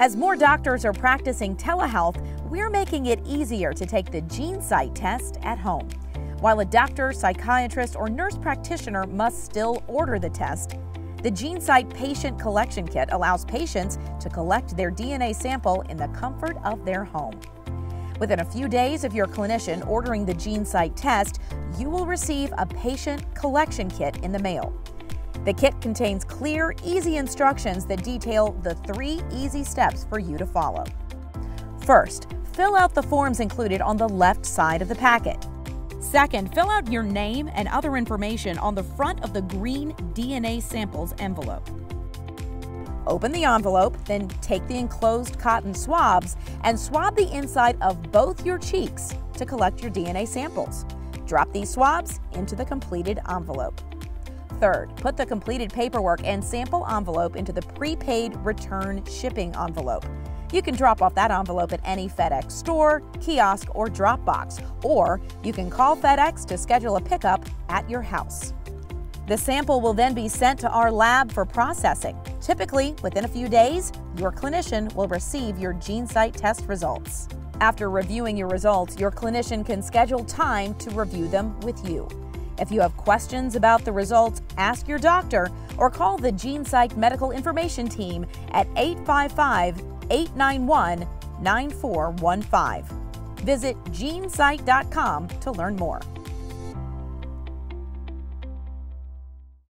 As more doctors are practicing telehealth, we're making it easier to take the GeneSight test at home. While a doctor, psychiatrist, or nurse practitioner must still order the test, the GeneSight Patient Collection Kit allows patients to collect their DNA sample in the comfort of their home. Within a few days of your clinician ordering the GeneSight test, you will receive a patient collection kit in the mail. The kit contains clear, easy instructions that detail the three easy steps for you to follow. First, fill out the forms included on the left side of the packet. Second, fill out your name and other information on the front of the green DNA samples envelope. Open the envelope, then take the enclosed cotton swabs and swab the inside of both your cheeks to collect your DNA samples. Drop these swabs into the completed envelope. Third, put the completed paperwork and sample envelope into the prepaid return shipping envelope. You can drop off that envelope at any FedEx store, kiosk, or drop box, or you can call FedEx to schedule a pickup at your house. The sample will then be sent to our lab for processing. Typically, within a few days, your clinician will receive your GeneSight test results. After reviewing your results, your clinician can schedule time to review them with you. If you have questions about the results, ask your doctor or call the GeneSight Medical Information Team at 855 891 9415. Visit genesight.com to learn more.